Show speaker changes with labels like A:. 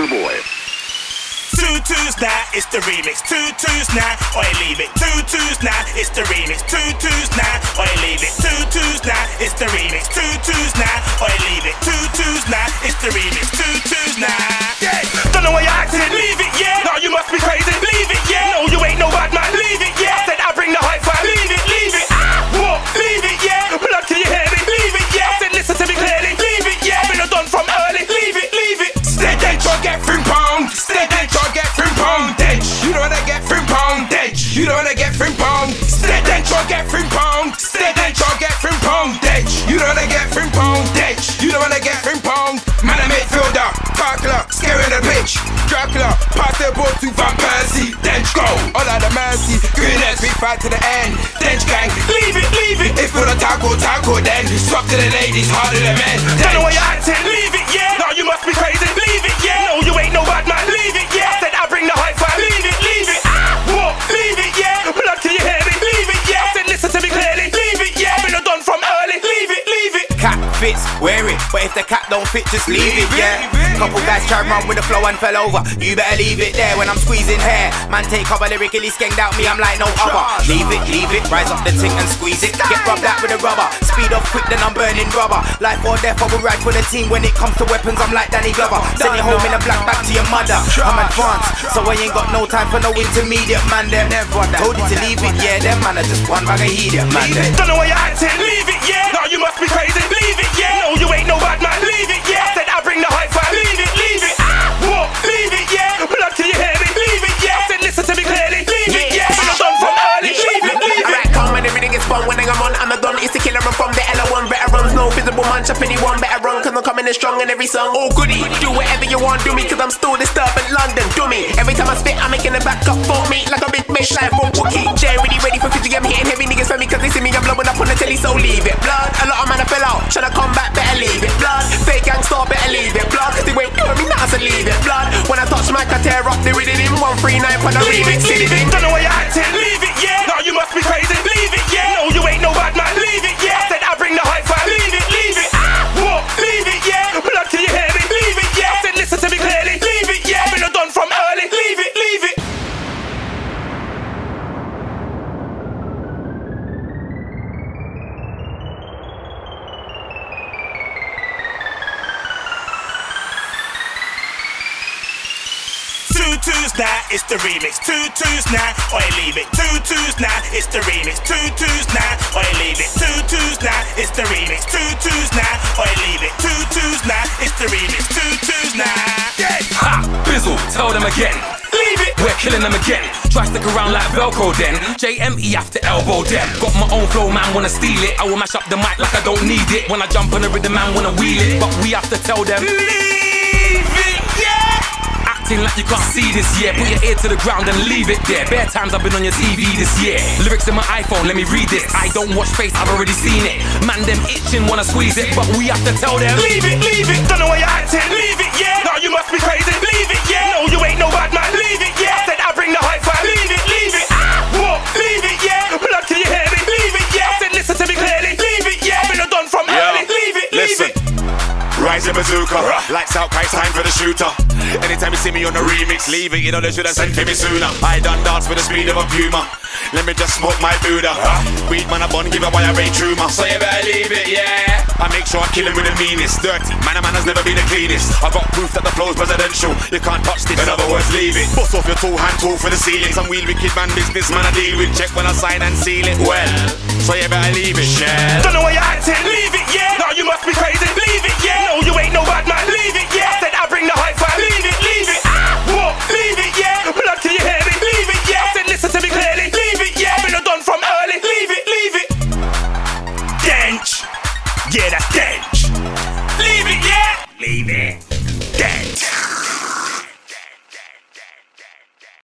A: Simple Boy.
B: Two twos now, it's the remix. Two twos now, or leave it. Two twos
C: pitch. Dracula, pass the ball to Van Persie. Dench go, all out of mercy. Gooners, we fight to the end. Dench gang,
B: Leave it, leave it.
C: if for the tackle, tackle then. Swap to the ladies, harder than men. Don't know why you're
B: acting. Leave it, yeah. No, you must be crazy.
D: Fits, wear it. But if the cap don't fit, just leave it, yeah. Couple guys tried run with the flow and fell over. You better leave it there when I'm squeezing hair. Man, take cover lyrically skenged out me, I'm like no other. Leave it, leave it, rise up the ting and squeeze it. Get rubbed out with a rubber. Speed up quick, then I'm burning rubber. Life or death, I will ride for the team. When it comes to weapons, I'm like Danny Glover. Send you home in a black bag to your mother. I'm advanced, so I ain't got no time for no intermediate man. Them told you to leave it, yeah. Them man are just one bag of idiot man. Them.
B: Don't know why you're acting. Leave it, yeah. Crazy. Leave it, yeah. No, you ain't no bad man. Leave it, yeah. I said I bring the high five. Leave it, leave it. Ah, what? Leave it, yeah. Blood, can you hear me? Leave it, yeah. I said listen to me clearly. Leave it, yeah. Been done from early. Leave it, leave it. Alright,
E: come and everything is fun when I'm on Amazon. It's the killer, I'm from the L1 veterans. No visible man, chop anyone better run. Cause I'm coming in strong in every song. Oh, goody, do whatever you want, do me. Cause I'm still disturbing London, do me. Every time I spit, I'm making it back up for me. Like a big bass line from Wookie. Jay, ready, ready for 50. I'm hitting heavy niggas for me. Cause so leave it. Blood, a lot of man, I fell out. Tryna come back, better leave it. Blood, fake gangster, better leave it. Blood, they wait for me now, so leave it. Blood, when I touch mic, I tear up the rhythm. 139 for the Leave it, remix. leave it. Don't
B: know twos now, it's the remix. Two twos now, or you leave it. Two twos now, it's the remix. Two twos now, or you leave it. Two twos now, it's the remix. Two twos now, or you leave it. Two twos now, it's the remix. Two twos now. Yeah.
F: Ha! Bizzle, tell them again.
B: Leave
F: it. We're killing them again. Try stick around like Velcro then. JME after elbow them. Got my own flow, man, wanna steal it. I will mash up the mic like I don't need it. When I jump on the rhythm, man, wanna wheel it. But we have to tell them. Leave. Acting like you can't see this year. Put your ear to the ground and leave it there. Bare times I've been on your TV this year. Lyrics in my iPhone, let me read this. I don't watch face, I've already seen it. Man, them itching, wanna squeeze it. But we have to tell them.
B: Leave it, leave it. Don't know why you're acting. Leave it, yeah. No, you must be crazy. Leave
G: Rise your bazooka, lights out, guys, time for the shooter. Anytime you see me on the remix, leave it, you know they should have sent for me sooner. I done dance with the speed of a puma. Let me just smoke my Buddha. Weed man, I bun, give a wire rain tumor. So you better leave it, yeah. I make sure I kill him with the meanest. Dirty, man, a man has never been the cleanest. I got proof that the flow's presidential. You can't touch this. In other words, leave it. Bust off your two hand tool for the ceiling. Some wheel wicked man business, man, I deal with. Check when I sign and seal it. Well, so you better leave it, yeah.
B: Don't know why you're acting. Leave be crazy. Leave it, yeah. No, you ain't no bad man. Leave it, yeah. I said I bring the hype fire. Leave it, leave it. Ah, what? Leave it, yeah. Blood, can you hear me? Leave it, yeah. I said listen to me clearly. Leave it, yeah. I've been done from early. Leave it, leave it. Dench. Yeah, that's dench. Leave it, yeah. Leave it. Dench.